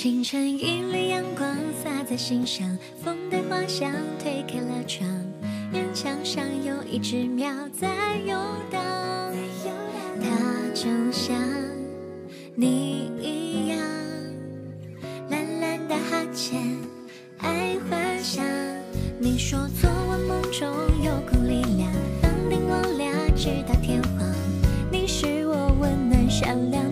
清晨一缕阳光洒在心上，风的花香推开了窗，院墙上有一只鸟在游荡，它就像你一样，懒懒的哈欠，爱幻想。你说昨晚梦中有股力量，绑定我俩直到天荒。你是我温暖善良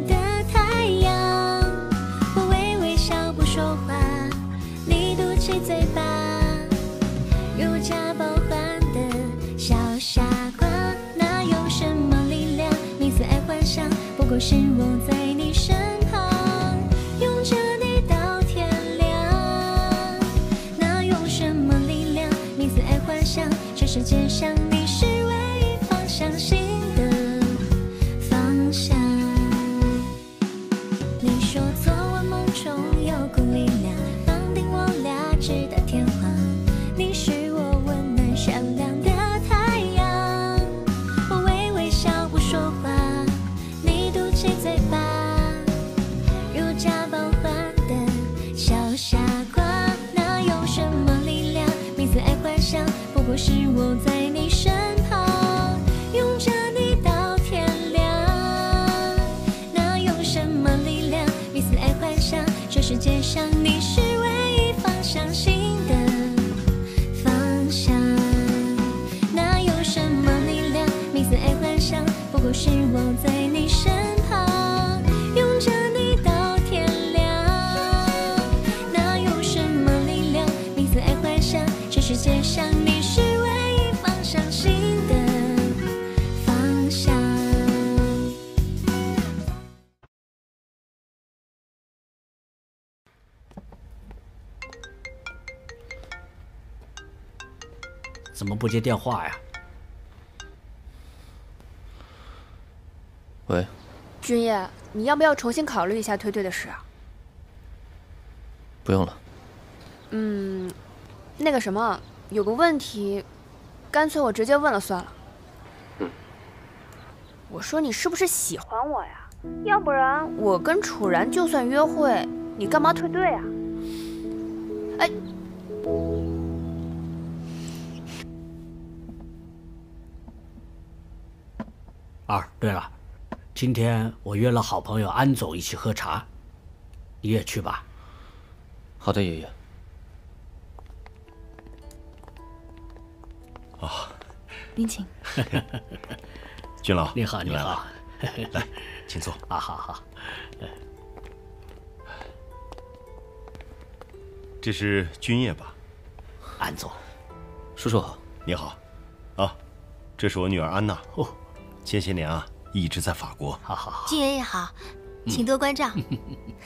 如果是我在你身旁，拥着你到天亮。那用什么力量？名字爱幻想，这世界上不接电话呀？喂，君夜，你要不要重新考虑一下推队的事啊？不用了。嗯，那个什么，有个问题，干脆我直接问了算了。嗯。我说你是不是喜欢我呀？要不然我跟楚然就算约会，你干嘛退队啊？二，对了，今天我约了好朋友安总一起喝茶，你也去吧。好的，爷爷。哦您请。君老，你好，你好，来，请坐。啊，好好，这是君夜吧？安总，叔叔好。你好，啊，这是我女儿安娜。哦，前些年啊，一直在法国。好好好，君爷也好，请多关照。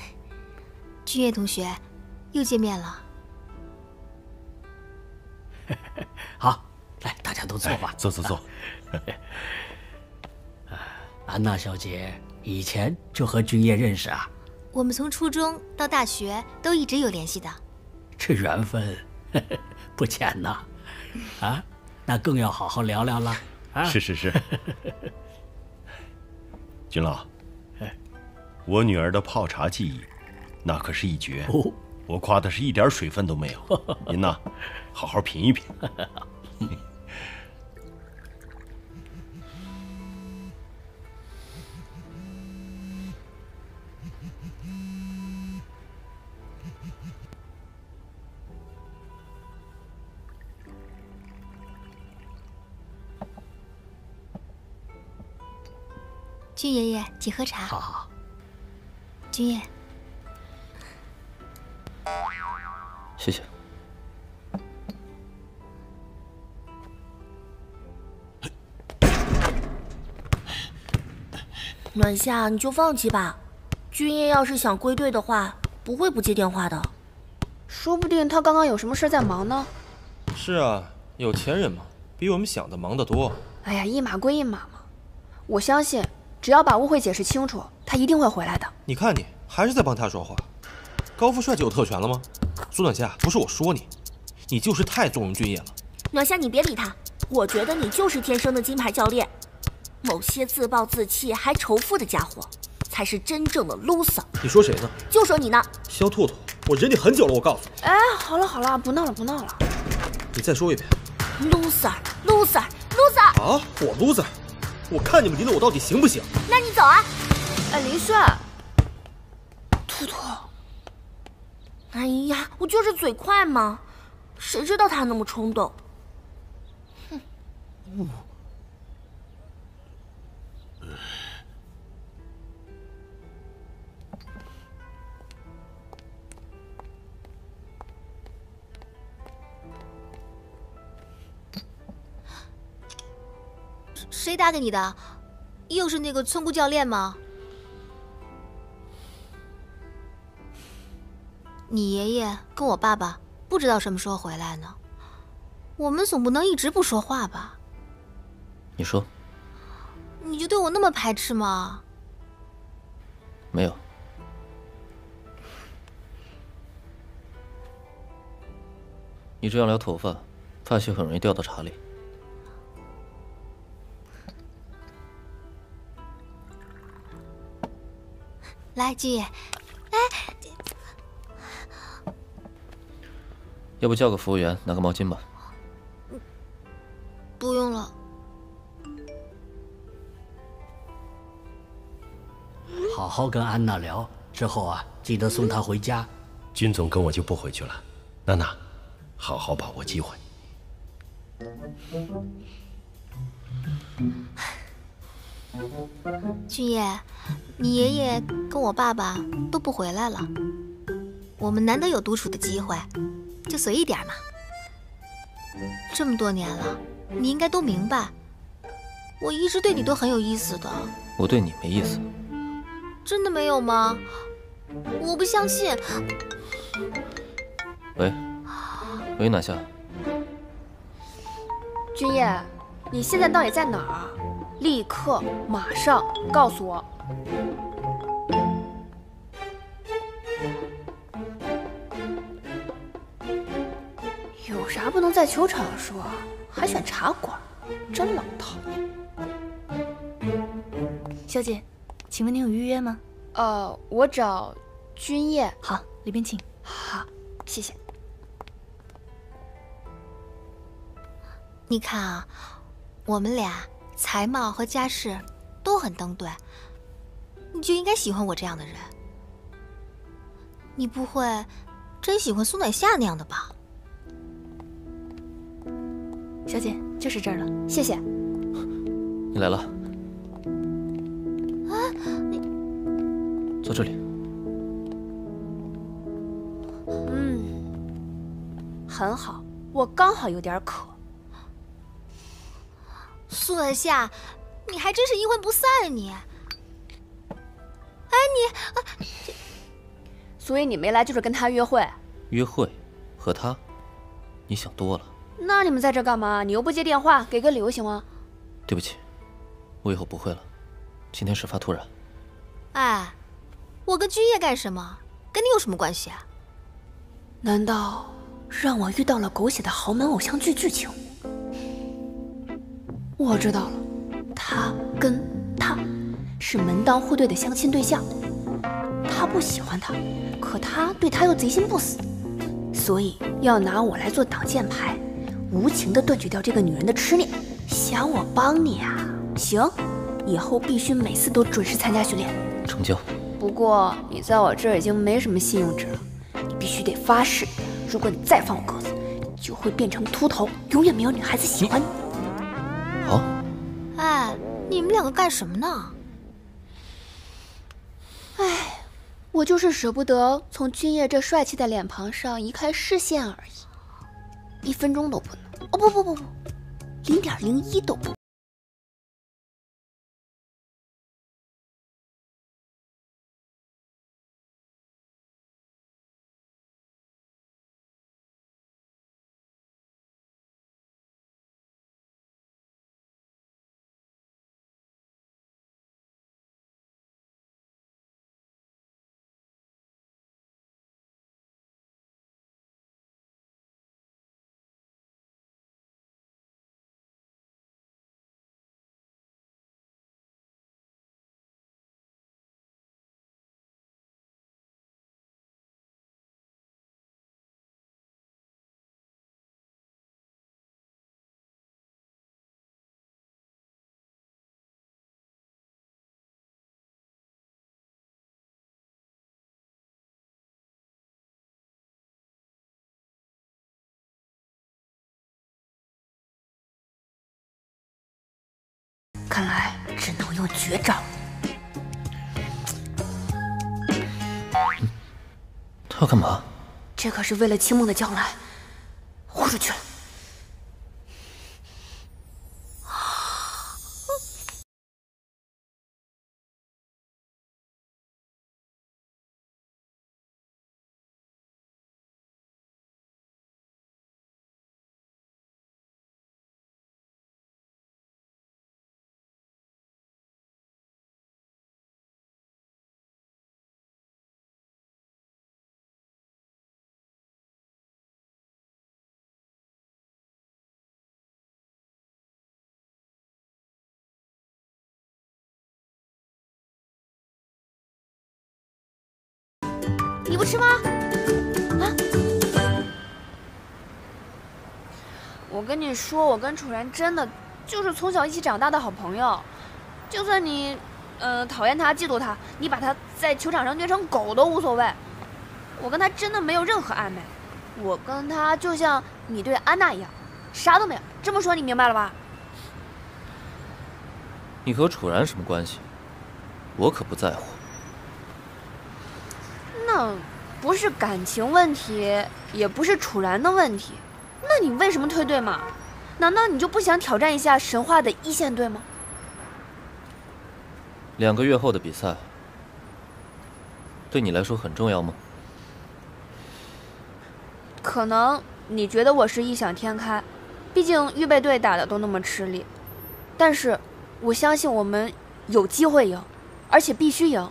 君夜同学，又见面了。好，来，大家都坐吧哎，坐坐坐。安娜小姐以前就和君夜认识啊，我们从初中到大学都一直有联系的。这缘分不浅呐，啊，那更要好好聊聊了。啊，是是是。君老，我女儿的泡茶技艺，那可是一绝。哦，我夸的是一点水分都没有。您呐，好好品一品。君爷爷，请喝茶。好好，君夜，谢谢。暖夏，你就放弃吧。君夜要是想归队的话，不会不接电话的。说不定他刚刚有什么事在忙呢。是啊，有钱人嘛，比我们想的忙得多。哎呀，一码归一码嘛。我相信，只要把误会解释清楚，他一定会回来的。你看你还是在帮他说话。高富帅就有特权了吗？苏暖夏，不是我说你，你就是太纵容俊业了。暖夏，你别理他。我觉得你就是天生的金牌教练。某些自暴自弃还仇富的家伙，才才是真正的 loser。你说谁呢？就说你呢，肖兔兔，我忍你很久了，我告诉你。哎，好了好了，不闹了不闹了。你再说一遍。loser，loser，loser。啊，我 loser，我看你们离了我到底行不行？那你走啊。哎，林炫，兔兔。哎呀，我就是嘴快嘛，谁知道他那么冲动。哼。谁打给你的？又是那个村姑教练吗？你爷爷跟我爸爸不知道什么时候回来呢。我们总不能一直不说话吧？你说，你就对我那么排斥吗？没有。你这样撩头发，发屑很容易掉到茶里。来，君野，哎，要不叫个服务员拿个毛巾吧？不用了。好好跟安娜聊，之后啊，记得送她回家。军总跟我就不回去了，娜娜，好好把握机会。君夜，你爷爷跟我爸爸都不回来了，我们难得有独处的机会，就随意点嘛。这么多年了，你应该都明白，我一直对你都很有意思的。我对你没意思。真的没有吗？我不相信。喂，喂，暖夏？君夜，你现在到底在哪儿？立刻，马上告诉我。有啥不能在球场说，还选茶馆，真老套。小姐，请问您有预约吗？呃，我找君夜。好，里边请。好，谢谢。你看啊，我们俩才貌和家世都很登对，你就应该喜欢我这样的人。你不会真喜欢苏暖夏那样的吧？小姐，就是这儿了，谢谢。你来了。啊，你坐这里。嗯，很好，我刚好有点渴。苏乃夏，你还真是阴魂不散啊你！哎你啊，所以你没来就是跟他约会？约会，和他？你想多了。那你们在这干嘛？你又不接电话，给个理由行吗？对不起，我以后不会了。今天事发突然。哎，我跟君夜干什么？跟你有什么关系啊？难道让我遇到了狗血的豪门偶像剧剧情？我知道了，他跟他是门当户对的相亲对象，他不喜欢他，可他对他又贼心不死，所以要拿我来做挡箭牌，无情的断绝掉这个女人的痴念。想我帮你啊？行，以后必须每次都准时参加训练。成交。不过你在我这儿已经没什么信用值了，你必须得发誓，如果你再放我鸽子，就会变成秃头，永远没有女孩子喜欢你。干什么呢？哎，我就是舍不得从君夜这帅气的脸庞上移开视线而已，一分钟都不能。哦不不不不，零点零一都不。看来只能用绝招。他要干嘛？这可是为了青梦的将来，豁出去了。不吃吗？啊！我跟你说，我跟楚然真的就是从小一起长大的好朋友。就算你，呃，讨厌他、嫉妒他，你把他在球场上虐成狗都无所谓。我跟他真的没有任何暧昧，我跟他就像你对安娜一样，啥都没有。这么说你明白了吧？你和楚然什么关系？我可不在乎。那不是感情问题，也不是楚然的问题，那你为什么退队嘛？难道你就不想挑战一下神话的一线队吗？两个月后的比赛，对你来说很重要吗？可能你觉得我是异想天开，毕竟预备队打的都那么吃力，但是我相信我们有机会赢，而且必须赢。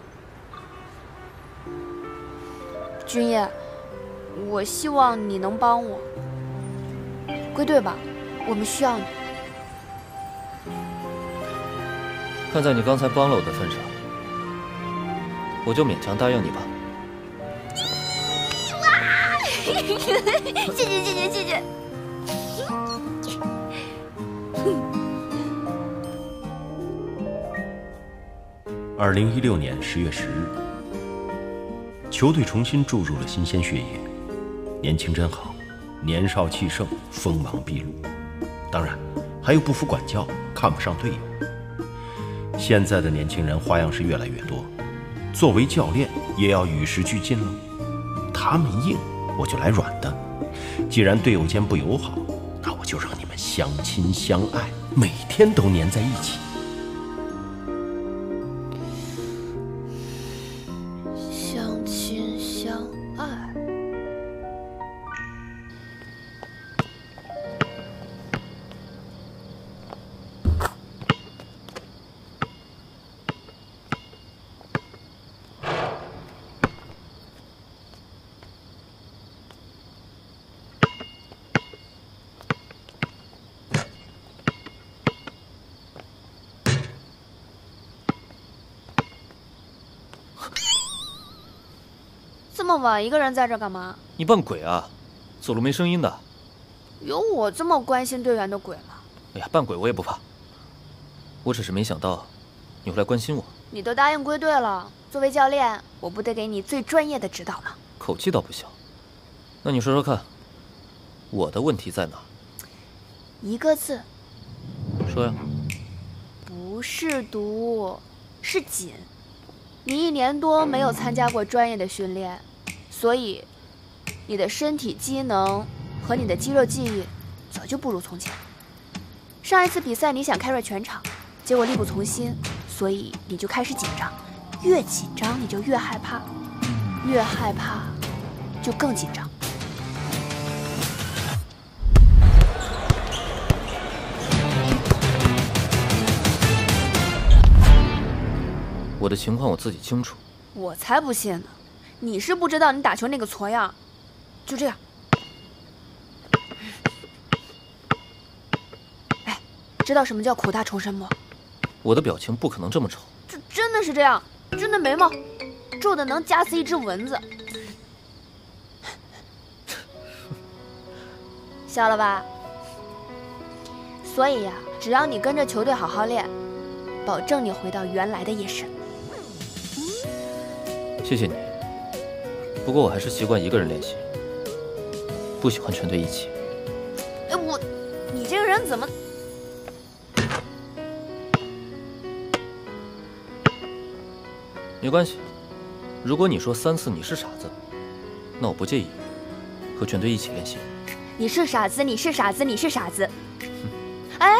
君夜，我希望你能帮我归队吧，我们需要你。看在你刚才帮了我的份上，我就勉强答应你吧。谢谢谢谢谢谢。二零一六年十月十日，球队重新注入了新鲜血液，年轻真好，年少气盛，锋芒毕露。当然，还有不服管教、看不上队友。现在的年轻人花样是越来越多，作为教练也要与时俱进了。他们硬，我就来软的。既然队友间不友好，那我就让你们相亲相爱，每天都黏在一起。这么晚一个人在这干嘛？你扮鬼啊？走路没声音的。有我这么关心队员的鬼吗？哎呀，扮鬼我也不怕。我只是没想到你会来关心我。你都答应归队了，作为教练，我不得给你最专业的指导吗？口气倒不小。那你说说看，我的问题在哪？一个字，说呀。不是毒，是紧。你一年多没有参加过专业的训练，所以你的身体机能和你的肌肉记忆早就不如从前。上一次比赛你想 carry 全场，结果力不从心，所以你就开始紧张。越紧张你就越害怕，越害怕就更紧张。我的情况我自己清楚。我才不信呢！你是不知道你打球那个挫样，就这样。哎，知道什么叫苦大仇深不？我的表情不可能这么丑。就真的是这样，就那眉毛，皱的能夹死一只蚊子。笑了吧？所以呀，只要你跟着球队好好练，保证你回到原来的夜神。谢谢你。不过我还是习惯一个人练习不喜欢全队一起。哎我你这个人怎么？没关系如果你说三次你是傻子那我不介意和全队一起练习。你是傻子你是傻子你是傻子。哎。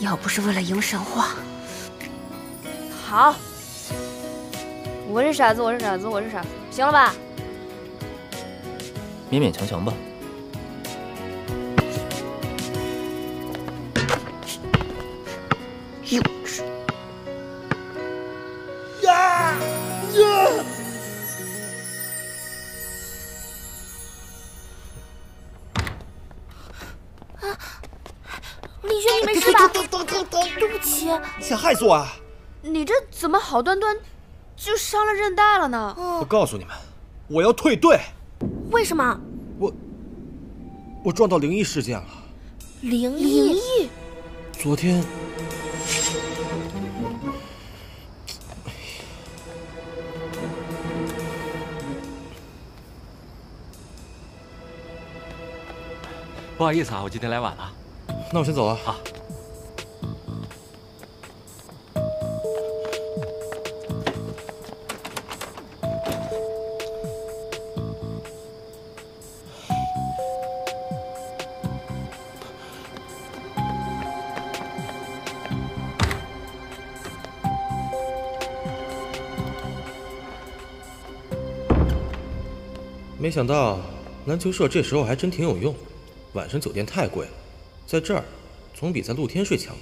要不是为了赢神话。好。我是傻子，我是傻子，我是傻子，行了吧？勉勉强强吧。幼稚。呀呀！李轩，你没事吧？对不起，想害死我啊！你这怎么好端端就伤了韧带了呢？我告诉你们，我要退队。为什么？我我撞到灵异事件了。灵灵异？昨天，不好意思啊，我今天来晚了。那我先走了。好。没想到篮球社这时候还真挺有用，晚上酒店太贵了，在这儿总比在露天睡强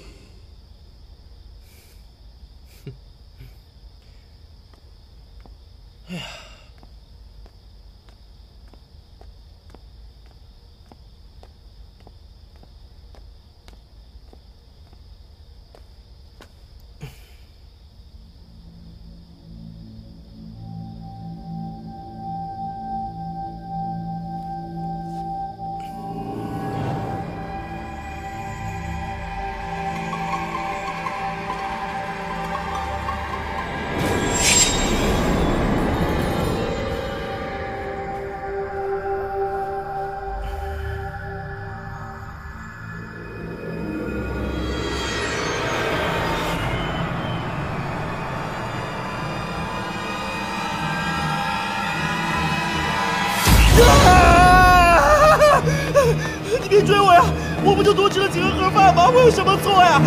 我！不就多吃了几个盒饭吗？我有什么错呀？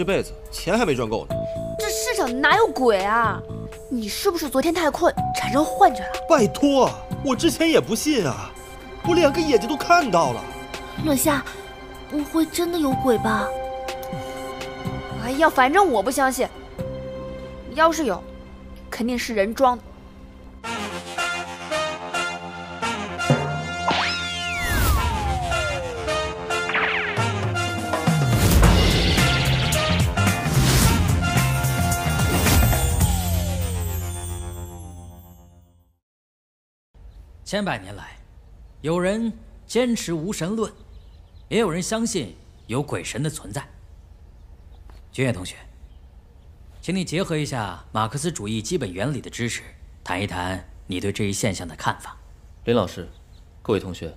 这辈子钱还没赚够呢。这世上哪有鬼啊？你是不是昨天太困产生幻觉了？拜托，我之前也不信啊，我两个眼睛都看到了。乐夏，不会真的有鬼吧？哎呀，反正我不相信。要是有，肯定是人装的。千百年来，有人坚持无神论，也有人相信有鬼神的存在。君越同学，请你结合一下马克思主义基本原理的知识，谈一谈你对这一现象的看法。林老师，各位同学，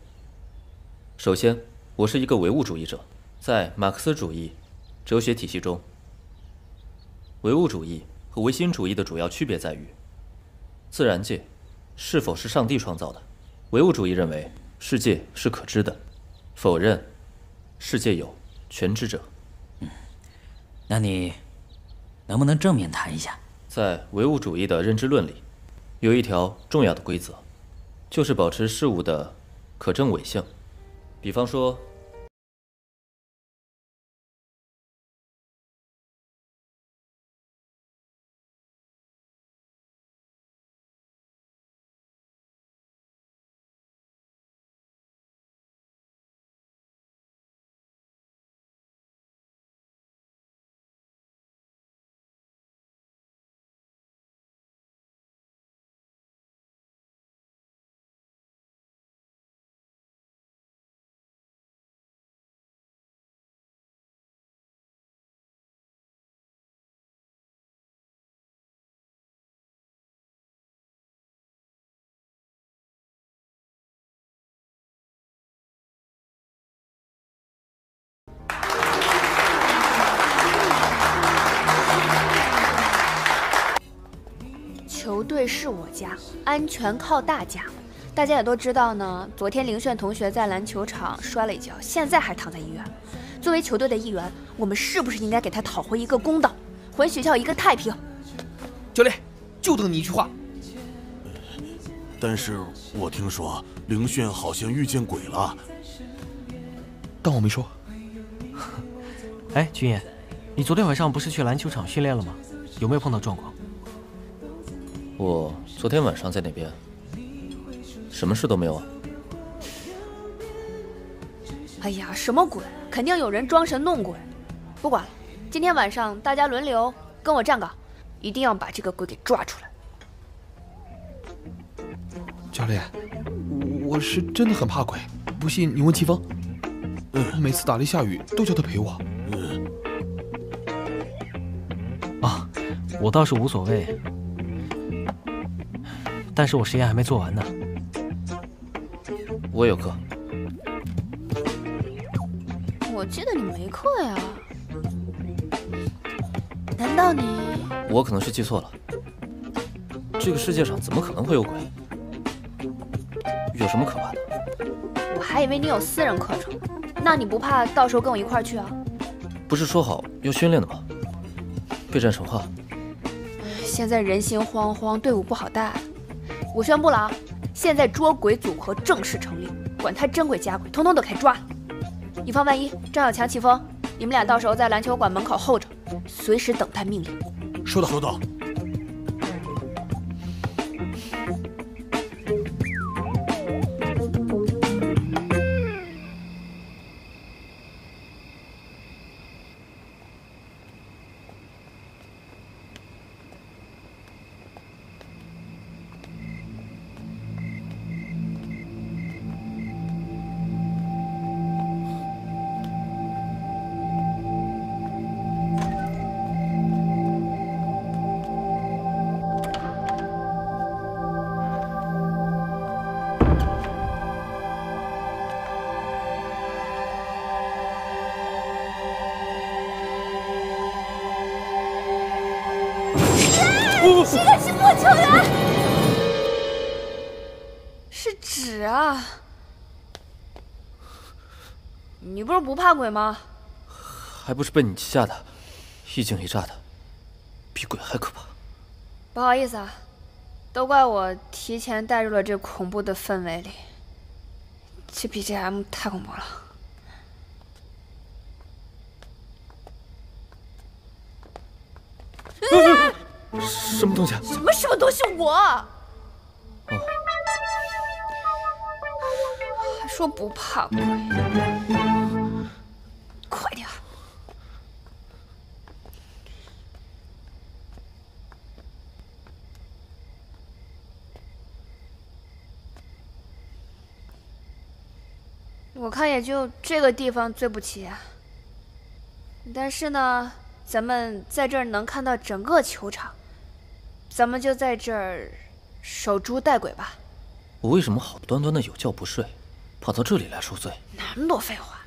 首先，我是一个唯物主义者，在马克思主义哲学体系中，唯物主义和唯心主义的主要区别在于，自然界是否是上帝创造的。唯物主义认为世界是可知的，否认世界有全知者。嗯那你能不能正面谈一下？在唯物主义的认知论里，有一条重要的规则，就是保持事物的可证伪性。比方说，会是我家，安全靠大家。大家也都知道呢，昨天凌炫同学在篮球场摔了一跤，现在还躺在医院。作为球队的一员，我们是不是应该给他讨回一个公道，还学校一个太平？教练，就等你一句话。但是我听说凌炫好像遇见鬼了，当我没说。哎，君夜，你昨天晚上不是去篮球场训练了吗？有没有碰到状况？我昨天晚上在那边，什么事都没有啊。哎呀，什么鬼？肯定有人装神弄鬼。不管了，今天晚上大家轮流跟我站岗，一定要把这个鬼给抓出来。教练，我是真的很怕鬼，不信你问齐峰。嗯，每次打雷下雨都叫他陪我。嗯，啊，我倒是无所谓，但是我实验还没做完呢。我有课。我记得你没课呀？难道你……我可能是记错了。这个世界上怎么可能会有鬼？有什么可怕的？我还以为你有私人课程，那你不怕到时候跟我一块去啊？不是说好要训练的吗？备战神话。现在人心惶惶，队伍不好带。我宣布了啊，现在捉鬼组合正式成立，管他真鬼假鬼，通通都开抓。以防万一，张小强、齐峰，你们俩到时候在篮球馆门口候着，随时等待命令。收到，收到。是个是莫球员，是纸啊！你不是不怕鬼吗？还不是被你吓的，一惊一乍的，比鬼还可怕。不好意思啊，都怪我提前带入了这恐怖的氛围里。这 BGM 太恐怖了。什么东西？什么什么东西？我。哦。还说不怕鬼？快点！我看也就这个地方最不起眼，但是呢，咱们在这儿能看到整个球场。咱们就在这儿守株待鬼吧。我为什么好端端的有觉不睡，跑到这里来受罪？哪那么多废话。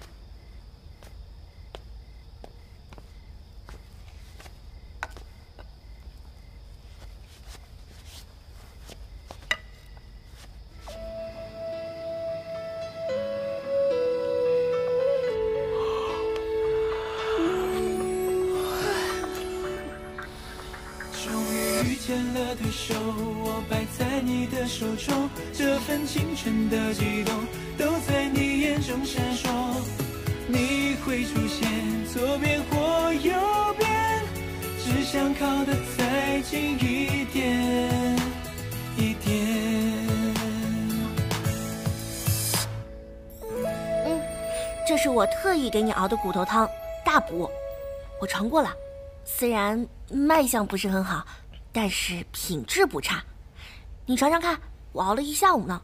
给你熬的骨头汤，大补。我尝过了，虽然卖相不是很好。但是品质不差，你尝尝看，我熬了一下午呢。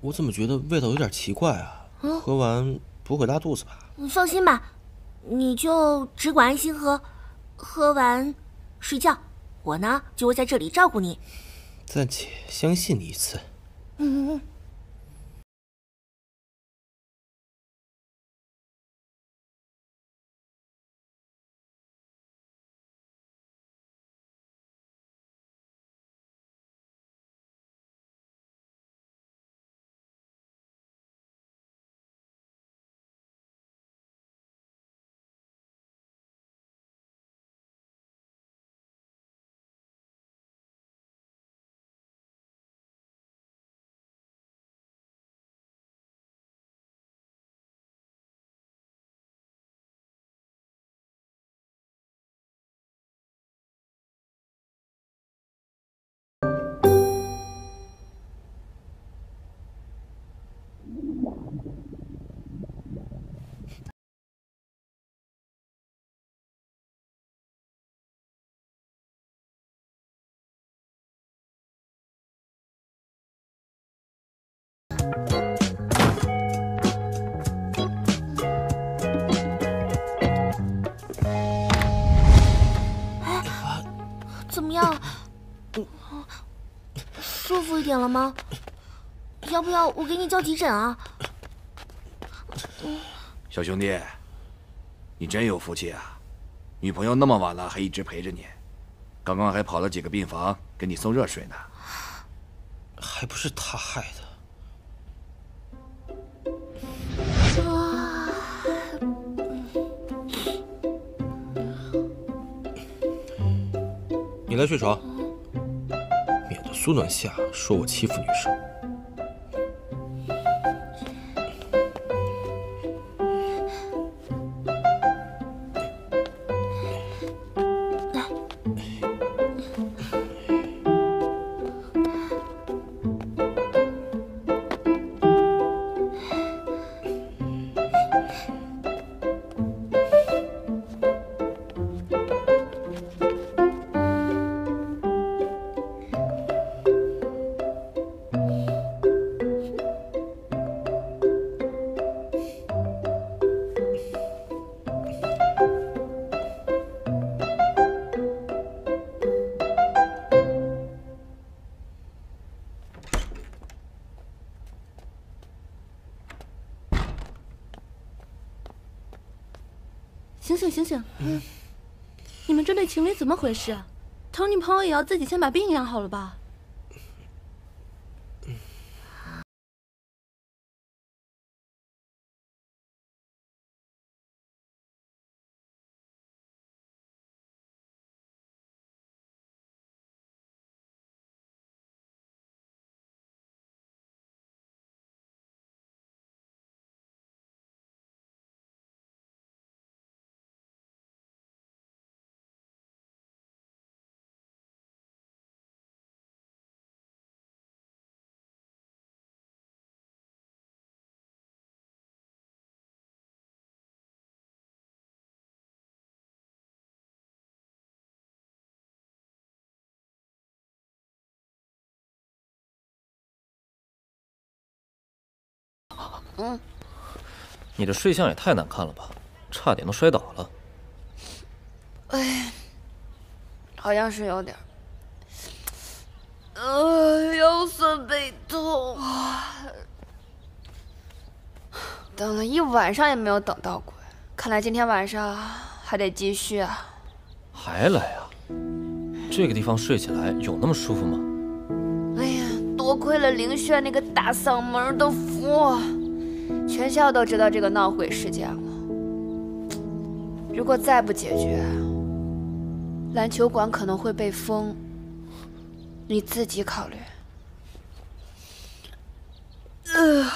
我怎么觉得味道有点奇怪啊？喝完不会拉肚子吧？你放心吧，你就只管安心喝，喝完睡觉，我呢就会在这里照顾你。暂且相信你一次。嗯嗯嗯。哎，怎么样？舒服一点了吗？要不要我给你叫急诊啊？小兄弟，你真有福气啊！女朋友那么晚了还一直陪着你，刚刚还跑了几个病房给你送热水呢。还不是他害的。你来睡床，免得苏暖夏说我欺负女生。你们这对情侣怎么回事？疼女朋友也要自己先把病养好了吧？嗯，你的睡相也太难看了吧，差点都摔倒了。哎，好像是有点儿。呃，腰酸背痛，等了一晚上也没有等到鬼，看来今天晚上还得继续啊。还来啊？这个地方睡起来有那么舒服吗？哎呀，多亏了凌炫那个大嗓门的福，全校都知道这个闹鬼事件了。如果再不解决，篮球馆可能会被封。你自己考虑。呃。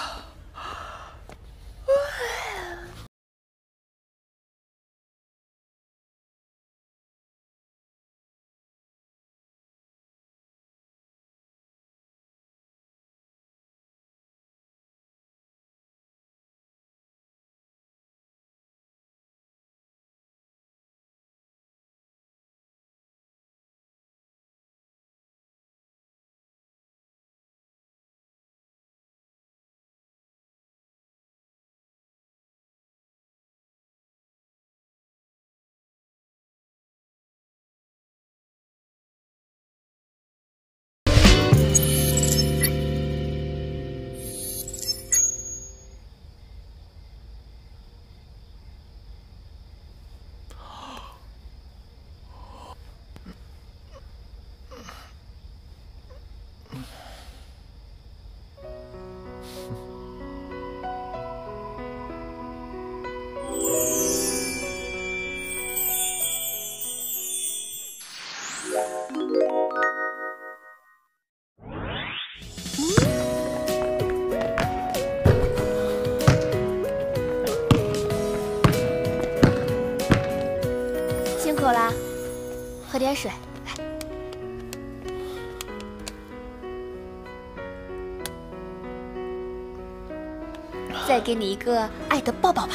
给你一个爱的抱抱吧。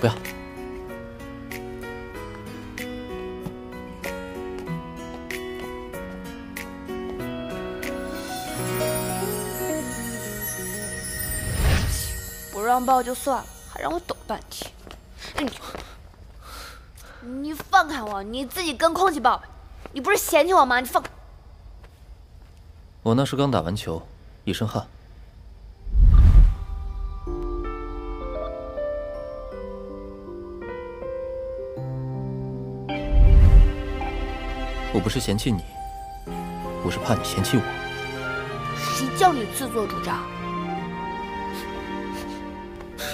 不要。不让抱就算了，还让我等半天。你，你放开我，你自己跟空气抱吧。你不是嫌弃我吗？你放。我那是刚打完球，一身汗。我不是嫌弃你，我是怕你嫌弃我。谁叫你自作主张？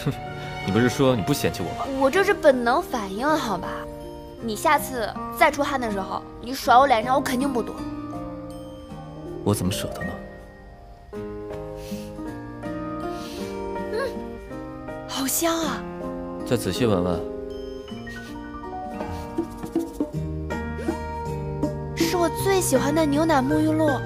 哼，你不是说你不嫌弃我吗？我这是本能反应，好吧？你下次再出汗的时候，你甩我脸上，我肯定不躲。我怎么舍得呢？嗯，好香啊！再仔细闻闻，我最喜欢的牛奶沐浴露。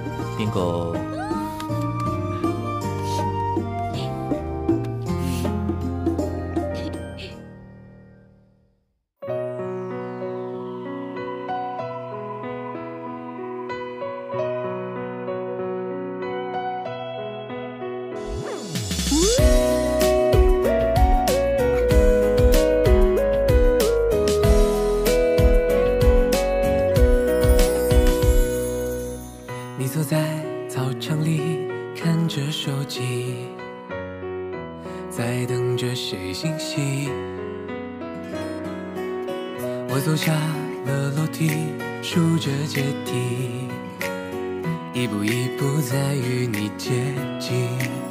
在等着谁信息。我走下了楼梯，数着阶梯，一步一步在与你接近。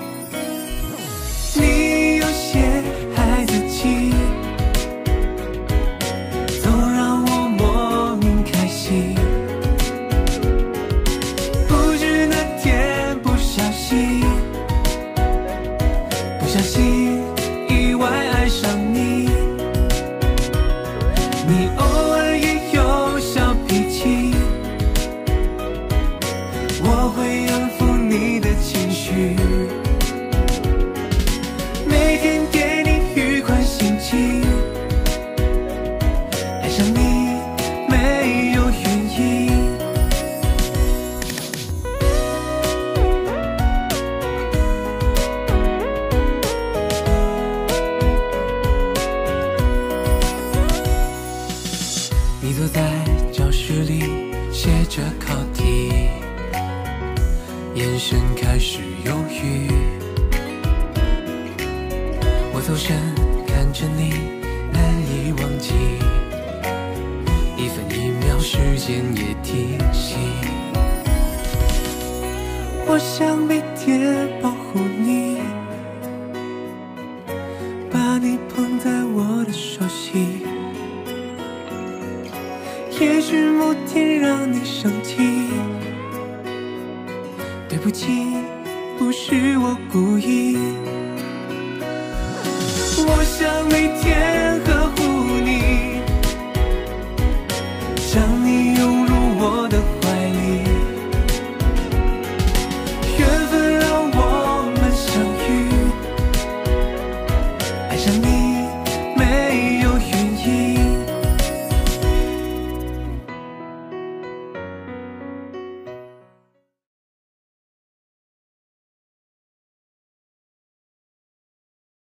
写着考题，眼神开始犹豫。我走神看着你，难以忘记，一分一秒时间也停息。我想每天保护你，把你捧在我的手心。也许某天让你生气，对不起，不是我故意。